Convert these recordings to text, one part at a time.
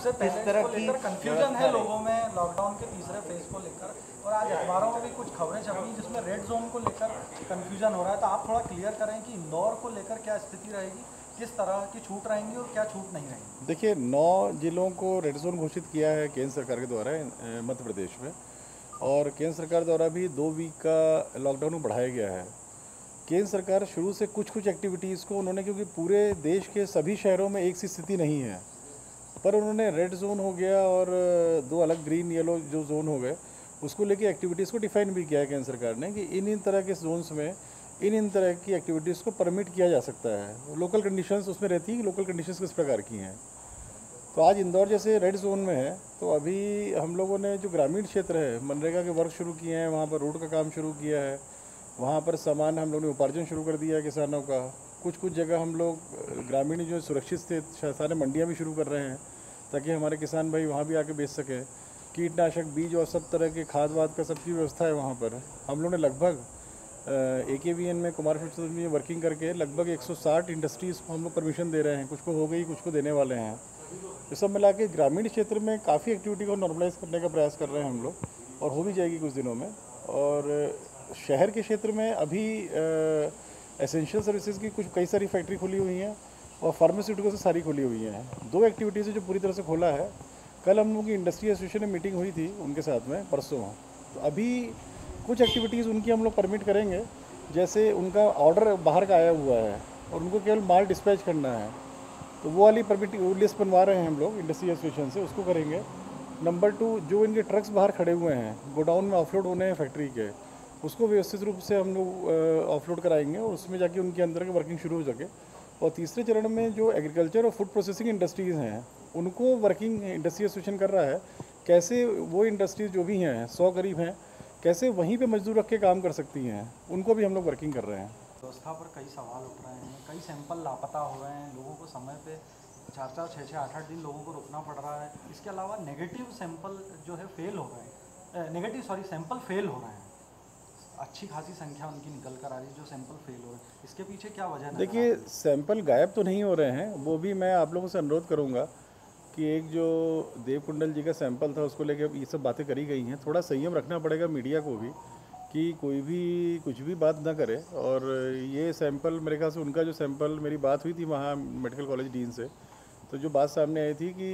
सबसे पहले इस तरह की कंफ्यूजन है लोगों में लॉकडाउन के तीसरे फ़ेज़ को लेकर और आज अखबारों में भी कुछ खबरें छपी जिसमें रेड जोन को लेकर कंफ्यूजन हो रहा है। तो आप थोड़ा क्लियर करें कि इंदौर को लेकर क्या स्थिति रहेगी किस तरह की छूट रहेंगी और क्या छूट नहीं रहेंगी। देखिए नौ जिलों को रेड जोन घोषित किया है केंद्र सरकार के द्वारा मध्य प्रदेश में। और केंद्र सरकार द्वारा भी दो वीक का लॉकडाउन बढ़ाया गया है। केंद्र सरकार शुरू से कुछ कुछ एक्टिविटीज़ को उन्होंने क्योंकि पूरे देश के सभी शहरों में एक सी स्थिति नहीं है। पर उन्होंने रेड जोन हो गया और दो अलग ग्रीन येलो जो जोन हो गए, उसको लेके एक्टिविटीज़ को डिफाइन भी किया है केंद्र सरकार ने कि इन इन तरह के जोन्स में, इन इन तरह की एक्टिविटीज़ को परमिट किया जा सकता है। लोकल कंडीशंस उसमें रहती है कि लोकल कंडीशंस किस प्रकार की हैं। तो आज इंदौर जैसे रेड जोन में है तो अभी हम लोगों ने जो ग्रामीण क्षेत्र है, मनरेगा के वर्क शुरू किए हैं, वहाँ पर रोड का काम शुरू किया है, वहाँ पर सामान हम लोगों ने उपार्जन शुरू कर दिया है किसानों का। कुछ कुछ जगह हम लोग ग्रामीण जो सुरक्षित थे सारे मंडियाँ भी शुरू कर रहे हैं, ताकि हमारे किसान भाई वहाँ भी आके बेच सकें। कीटनाशक, बीज और सब तरह के खाद वाद का सबकी व्यवस्था है वहाँ पर। हम लोग ने लगभग ए के वी एन में कुमार फ़िल्म में वर्किंग करके लगभग 160 इंडस्ट्रीज़ को हम लोग परमिशन दे रहे हैं। कुछ को हो गई, कुछ को देने वाले हैं। ये सब मिला के ग्रामीण क्षेत्र में काफ़ी एक्टिविटी को नॉर्मलाइज करने का प्रयास कर रहे हैं हम लोग, और हो भी जाएगी कुछ दिनों में। और शहर के क्षेत्र में अभी एसेंशियल सर्विसेज़ की कुछ कई सारी फैक्ट्री खुली हुई हैं। और फार्मास्यूटिकल से सारी खुली हुई हैं। दो एक्टिविटीज़ है जो पूरी तरह से खोला है। कल हम लोग की इंडस्ट्री एसोसिएशन में मीटिंग हुई थी उनके साथ में, परसों। तो अभी कुछ एक्टिविटीज़ उनकी हम लोग परमिट करेंगे। जैसे उनका ऑर्डर बाहर का आया हुआ है और उनको केवल माल डिस्पैच करना है। तो वो वाली परमिट लिस्ट बनवा रहे हैं हम लोग इंडस्ट्री एसोसिएशन से, उसको करेंगे। नंबर टू जो इनके ट्रक्स बाहर खड़े हुए हैं, गोडाउन में ऑफलोड होने हैं फैक्ट्री के, उसको व्यवस्थित रूप से हम लोग ऑफलोड कराएँगे और उसमें जाके उनके अंदर की वर्किंग शुरू हो सके और तीसरे चरण में जो एग्रीकल्चर और फ़ूड प्रोसेसिंग इंडस्ट्रीज़ हैं, उनको वर्किंग इंडस्ट्री एसोसिएशन कर रहा है। कैसे वो इंडस्ट्रीज़ जो भी हैं, सौ करीब हैं, कैसे वहीं पे मजदूर रख के काम कर सकती हैं, उनको भी हम लोग वर्किंग कर रहे हैं। व्यवस्था पर कई सवाल उठ रहे हैं, कई सैंपल लापता हो रहे हैं, लोगों को समय पे चार चार छः छः आठ आठ दिन लोगों को रुकना पड़ रहा है। इसके अलावा नेगेटिव सैंपल जो है फेल हो रहे हैं नेगेटिव सॉरी सैंपल फेल हो रहे हैं। अच्छी खासी संख्या उनकी निकल कर आ रही है, जो सैंपल फेल हो रहे हैं। इसके पीछे क्या वजह देखिए सैंपल गायब तो नहीं हो रहे हैं, वो भी मैं आप लोगों से अनुरोध करूँगा कि एक जो देव कुंडल जी का सैंपल था, उसको लेके ये सब बातें करी गई हैं। थोड़ा संयम रखना पड़ेगा मीडिया को भी कि कोई भी, कुछ भी बात ना करे। और ये सैंपल मेरे ख्याल से उनका जो सैंपल मेरी बात हुई थी वहाँ मेडिकल कॉलेज डीन से तो जो बात सामने आई थी कि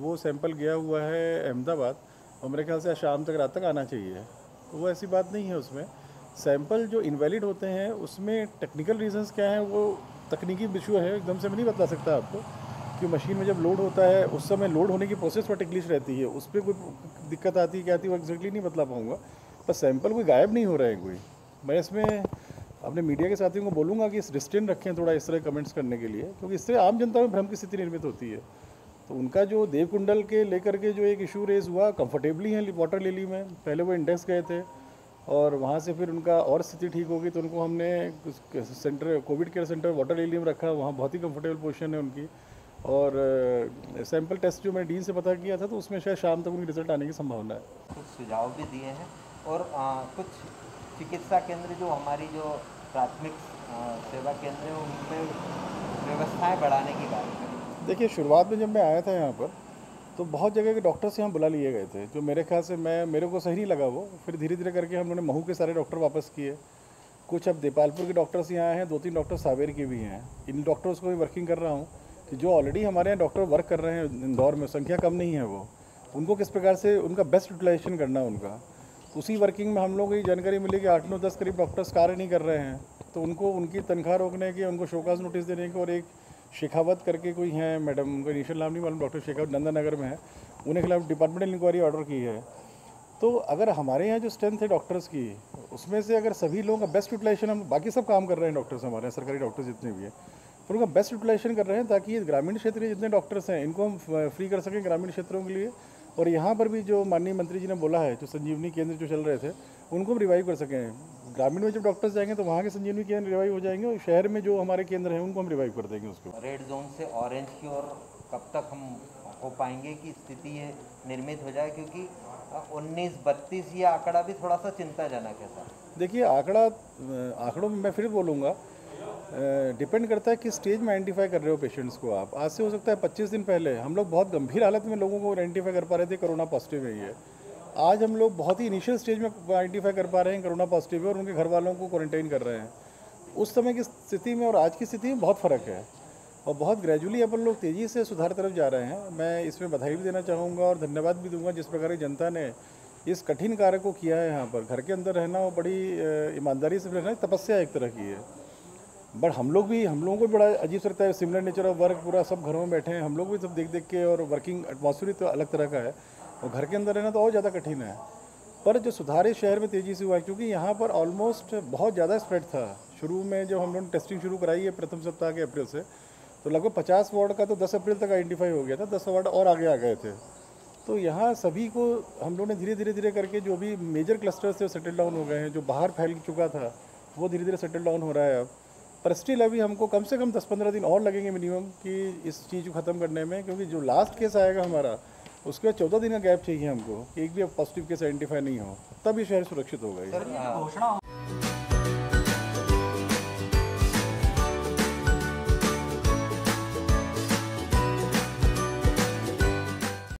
वो सैंपल गया हुआ है अहमदाबाद, और मेरे ख्याल से शाम तक, रात तक आना चाहिए। वो ऐसी बात नहीं है उसमें। सैंपल जो इनवैलिड होते हैं, उसमें टेक्निकल रीजंस क्या हैं, वो तकनीकी इशू है, एकदम से मैं नहीं बता सकता आपको कि मशीन में जब लोड होता है, उस समय लोड होने की प्रोसेस पर टिकलिश रहती है। उस पर कोई दिक्कत आती है क्या आती है, वो एग्जैक्टली नहीं बतला पाऊँगा। पर सैंपल कोई गायब नहीं हो रहे हैं कोई। मैं इसमें अपने मीडिया के साथियों को बोलूँगा कि रिस्ट्रेन रखें थोड़ा इस तरह कमेंट्स करने के लिए, क्योंकि इससे आम जनता में भ्रम की स्थिति निर्मित होती है। तो उनका जो देवकुंडल के लेकर के जो एक इशू रेज हुआ कंफर्टेबली हैं वाटर लिली में। पहले वो इंडेक्स गए थे और वहाँ से फिर उनका और स्थिति ठीक होगी तो उनको हमने centre Covid care centre water lily में रखा। वहाँ बहुत ही कंफर्टेबल पोजीशन है उनकी। और सैंपल टेस्ट जो मैंने डीन से पता किया था तो उसमें शायद शाम तक उनकी रिज़ल्ट आने की संभावना है। कुछ सुझाव भी दिए हैं और आ, कुछ चिकित्सा केंद्र जो हमारी जो प्राथमिक सेवा केंद्र है उनमें व्यवस्थाएँ बढ़ाने की बात करें देखिए, शुरुआत में जब मैं आया था यहाँ पर तो बहुत जगह के डॉक्टर्स यहाँ बुला लिए गए थे, जो मेरे ख्याल से मैं, मेरे को सही नहीं लगा वो। फिर धीरे धीरे करके हम लोगों ने महू के सारे डॉक्टर वापस किए। कुछ अब देपालपुर के डॉक्टर्स यहाँ हैं दो तीन डॉक्टर सावेर के भी हैं। इन डॉक्टर्स को भी वर्किंग कर रहा हूँ कि जो ऑलरेडी हमारे यहाँ डॉक्टर वर्क कर रहे हैं इंदौर में, संख्या कम नहीं है वो। उनको किस प्रकार से उनका बेस्ट यूटिलाइजेशन करना है उनका? उसी वर्किंग में हम लोग को ये जानकारी मिली कि आठ नौ दस करीब डॉक्टर्स कार्य नहीं कर रहे हैं। तो उनको, उनकी तनख्वाह रोकने की, उनको शोकाज नोटिस देने की और एक शेखावत करके कोई हैं, मैडम, उनका इनिशियल नाम नहीं मालूम डॉक्टर शेखावत नंदा नगर में है, उन्हें खिलाफ डिपार्टमेंटल इंक्वायरी ऑर्डर की है। तो अगर हमारे यहाँ जो स्ट्रेंथ है डॉक्टर्स की, उसमें से अगर सभी लोगों का बेस्ट यूटिलाइजेशन हम, बाकी सब काम कर रहे हैं डॉक्टर्स हमारे यहाँ, सरकारी डॉक्टर्स जितने भी हैं, पर उनका बेस्ट यूटिलाइजेशन कर रहे हैं ताकि ये ग्रामीण क्षेत्र के जितने डॉक्टर्स हैं, इनको हम फ्री कर सकें ग्रामीण क्षेत्रों के लिए। और यहाँ पर भी जो माननीय मंत्री जी ने बोला है, जो संजीवनी केंद्र जो चल रहे थे, उनको हम रिवाइव कर सकें। ग्रामीण में जब डॉक्टर्स जाएँगे तो वहाँ के संजीवनी केंद्र रिवाइव हो जाएँगे और शहर में जो हमारे केंद्र हैं उनको हम रिवाइव कर देंगे उसको। रेड जोन से ऑरेंज की ओर कब तक हम हो पाएँगे कि स्थिति ये निर्मित हो जाए? क्योंकि उन्नीस बत्तीस ये आंकड़ा भी थोड़ा सा चिंताजनक है सर। देखिए आंकड़ा आंकड़ों में मैं फिर बोलूँगा डिपेंड करता है किस स्टेज में आइडेंटिफाई कर रहे हो पेशेंट्स को आप। आज से हो सकता है 25 दिन पहले हम लोग बहुत गंभीर हालत में लोगों को आइडेंटिफाई कर पा रहे थे कोरोना पॉजिटिव है ये। आज हम लोग बहुत ही इनिशियल स्टेज में आइडेंटिफाई कर पा रहे हैं कोरोना पॉजिटिव है और उनके घर वालों को क्वारंटाइन कर रहे हैं। उस समय की स्थिति में और आज की स्थिति में बहुत फ़र्क है और बहुत ग्रेजुअली अपन लोग तेज़ी से सुधार तरफ़ जा रहे हैं। मैं इसमें बधाई भी देना चाहूँगा और धन्यवाद भी दूँगा जिस प्रकार की जनता ने इस कठिन कार्य को किया है यहाँ पर। घर के अंदर रहना वो बड़ी ईमानदारी से रहना तपस्या एक तरह की है। बट हम लोग भी, हम लोगों को बड़ा अजीब सा लगता है। सिमिलर नेचर ऑफ़ वर्क पूरा सब घरों में बैठे हैं। हम लोग भी सब देख देख के और वर्किंग एटमॉस्फेयर तो अलग तरह का है। और घर के अंदर रहना तो और ज़्यादा कठिन है। पर जो सुधार इस शहर में तेज़ी से हुआ है, क्योंकि यहाँ पर ऑलमोस्ट बहुत ज़्यादा स्प्रेड था। शुरू में जब हम लोगों ने टेस्टिंग शुरू कराई है प्रथम सप्ताह के अप्रैल से तो लगभग पचास वार्ड का तो दस अप्रैल तक आइडेंटिफाई हो गया था, दस वार्ड और आगे आ गए थे। तो यहाँ सभी को हम लोगों ने धीरे धीरे धीरे करके जो भी मेजर क्लस्टर्स थे सेटल डाउन हो गए हैं। जो बाहर फैल चुका था, वो धीरे धीरे सेटल डाउन हो रहा है अब। पर स्टिल अभी हमको कम से कम 10-15 दिन और लगेंगे मिनिमम कि इस चीज़ को ख़त्म करने में, क्योंकि जो लास्ट केस आएगा हमारा उसके बाद चौदह दिन का गैप चाहिए हमको। एक भी पॉजिटिव केस आइडेंटिफाई नहीं हो, तब ये शहर सुरक्षित होगा ये घोषणा